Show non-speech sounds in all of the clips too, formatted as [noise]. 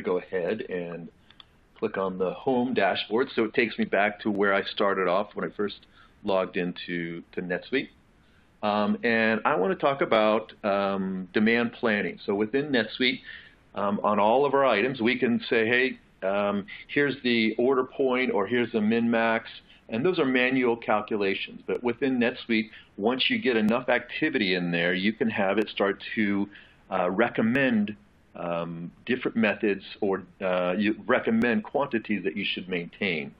to go ahead and click on the home dashboard. So it takes me back to where I started off when I first logged into to NetSuite. Um, and I want to talk about um, demand planning. So within NetSuite, um, on all of our items, we can say, hey, um, here's the order point or here's the min-max, and those are manual calculations. But within NetSuite, once you get enough activity in there, you can have it start to uh, recommend um, different methods or uh, you recommend quantities that you should maintain.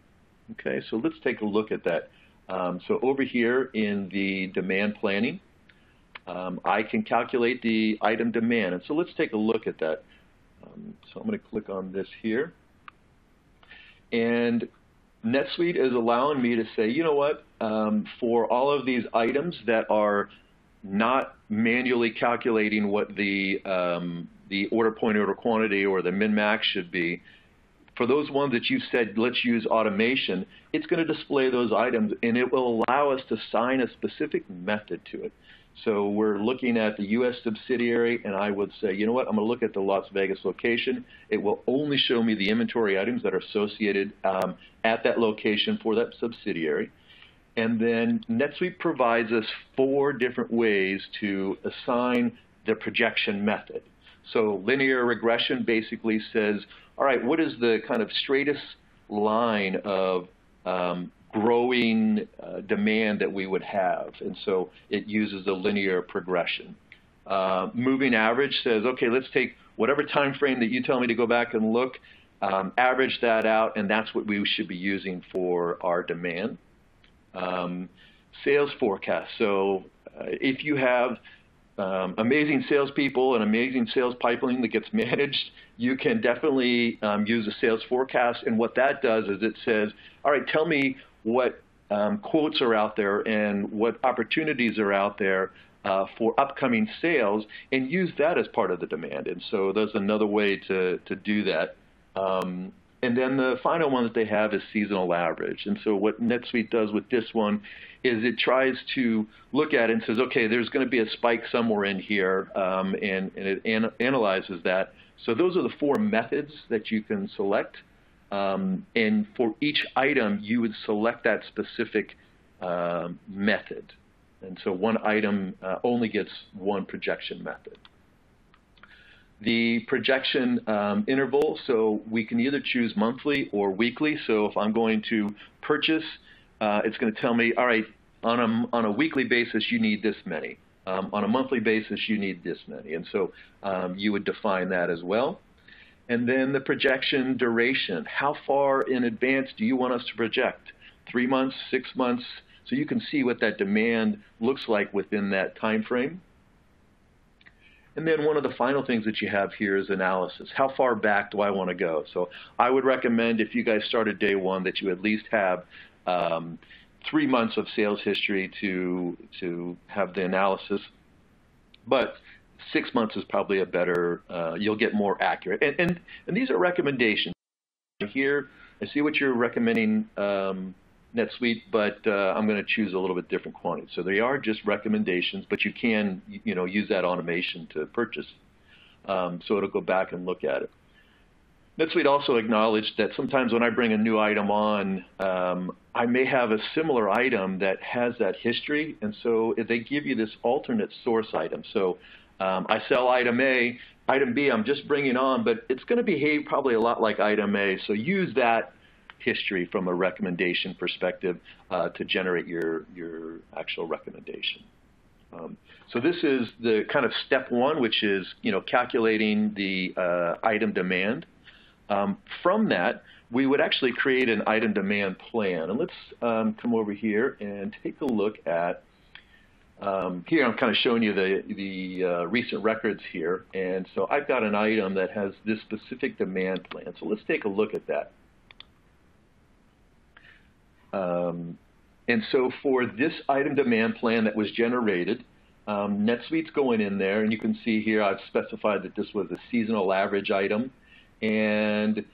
Okay, so let's take a look at that. Um, so over here in the demand planning, um, I can calculate the item demand. And so let's take a look at that. Um, so I'm going to click on this here. And NetSuite is allowing me to say, you know what, um, for all of these items that are not manually calculating what the um, the order point order quantity or the min-max should be, for those ones that you've said, let's use automation, it's going to display those items and it will allow us to assign a specific method to it. So we're looking at the U.S. subsidiary, and I would say, you know what, I'm going to look at the Las Vegas location. It will only show me the inventory items that are associated um, at that location for that subsidiary. And then NetSuite provides us four different ways to assign the projection method. So linear regression basically says, all right, what is the kind of straightest line of um, growing uh, demand that we would have? And so it uses a linear progression. Uh, moving average says, okay, let's take whatever time frame that you tell me to go back and look, um, average that out, and that's what we should be using for our demand. Um, sales forecast. So uh, if you have um, amazing salespeople and amazing sales pipeline that gets [laughs] managed, you can definitely um, use a sales forecast. And what that does is it says, all right, tell me what um, quotes are out there and what opportunities are out there uh, for upcoming sales and use that as part of the demand. And so there's another way to, to do that. Um, and then the final one that they have is seasonal average. And so what NetSuite does with this one is it tries to look at it and says, okay, there's going to be a spike somewhere in here, um, and, and, it an analyzes that. So those are the four methods that you can select. Um, and for each item, you would select that specific uh, method. And so one item uh, only gets one projection method. The projection um, interval, so we can either choose monthly or weekly. So if I'm going to purchase, uh, it's going to tell me, all right, on a, on a weekly basis, you need this many. Um, on a monthly basis, you need this many. And so um, you would define that as well. And then the projection duration. How far in advance do you want us to project? Three months, six months? So you can see what that demand looks like within that time frame. And then one of the final things that you have here is analysis. How far back do I want to go? So I would recommend if you guys started day one that you at least have um, three months of sales history to to have the analysis. But six months is probably a better, uh, you'll get more accurate. And, and, and these are recommendations. Here, I see what you're recommending um, NetSuite, but uh, I'm going to choose a little bit different quantity. So they are just recommendations, but you can you know use that automation to purchase. Um, so it'll go back and look at it. NetSuite also acknowledged that sometimes when I bring a new item on, um, I may have a similar item that has that history, and so they give you this alternate source item. So um, I sell item A, item B I'm just bringing on, but it's going to behave probably a lot like item A. So use that history from a recommendation perspective uh, to generate your, your actual recommendation. Um, so this is the kind of step one, which is you know calculating the uh, item demand. Um, from that, we would actually create an item demand plan. And let's um, come over here and take a look at um, here I'm kind of showing you the, the uh, recent records here. And so I've got an item that has this specific demand plan. So let's take a look at that. Um, and so for this item demand plan that was generated, um, NetSuite's going in there, and you can see here I've specified that this was a seasonal average item. And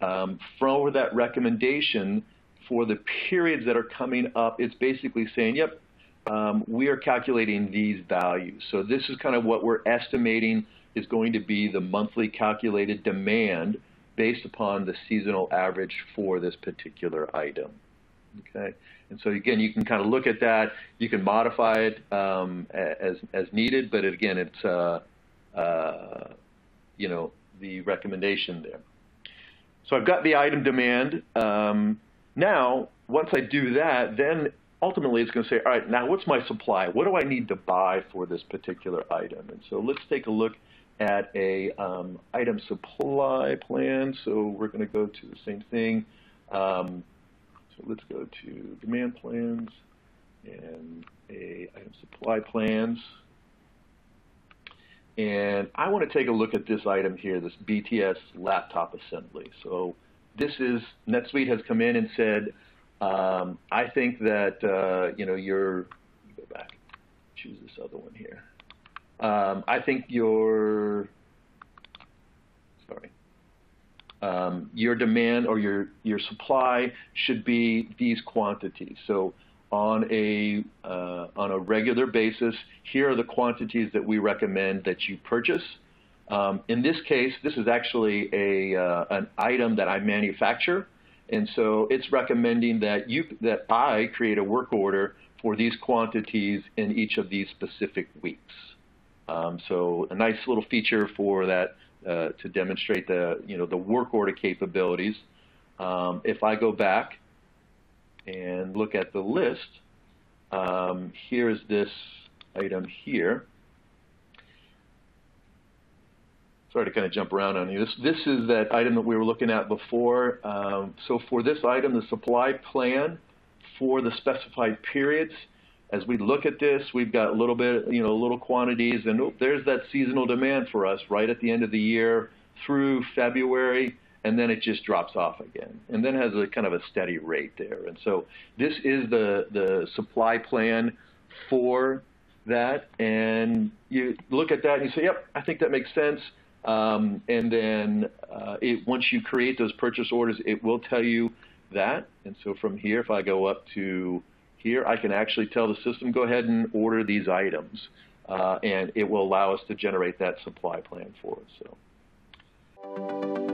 um, from that recommendation, for the periods that are coming up, it's basically saying, yep, um, we are calculating these values. So this is kind of what we're estimating is going to be the monthly calculated demand based upon the seasonal average for this particular item. Okay, and so again, you can kind of look at that. You can modify it um, as as needed, but again, it's uh, uh, you know the recommendation there. So I've got the item demand. Um, now, once I do that, then ultimately it's going to say, all right, now what's my supply? What do I need to buy for this particular item? And so let's take a look at a um, item supply plan. So we're going to go to the same thing. Um, so let's go to demand plans and a item supply plans. And I want to take a look at this item here, this BTS laptop assembly. So this is, NetSuite has come in and said, um, I think that, uh, you know, you're, go back, choose this other one here. Um, I think your, sorry, um, your demand or your, your supply should be these quantities. So on a, uh, on a regular basis, here are the quantities that we recommend that you purchase. Um, in this case, this is actually a, uh, an item that I manufacture, and so it's recommending that, you, that I create a work order for these quantities in each of these specific weeks. Um, so a nice little feature for that uh, to demonstrate the, you know, the work order capabilities. Um, if I go back and look at the list, um, here's this item here. Sorry to kind of jump around on you. This, this is that item that we were looking at before. Um, so for this item, the supply plan for the specified periods, as we look at this, we've got a little bit, you know, little quantities, and there's that seasonal demand for us right at the end of the year through February and then it just drops off again, and then has a kind of a steady rate there. And so this is the the supply plan for that, and you look at that and you say, yep, I think that makes sense. Um, and then uh, it, once you create those purchase orders, it will tell you that. And so from here, if I go up to here, I can actually tell the system, go ahead and order these items. Uh, and it will allow us to generate that supply plan for us. So.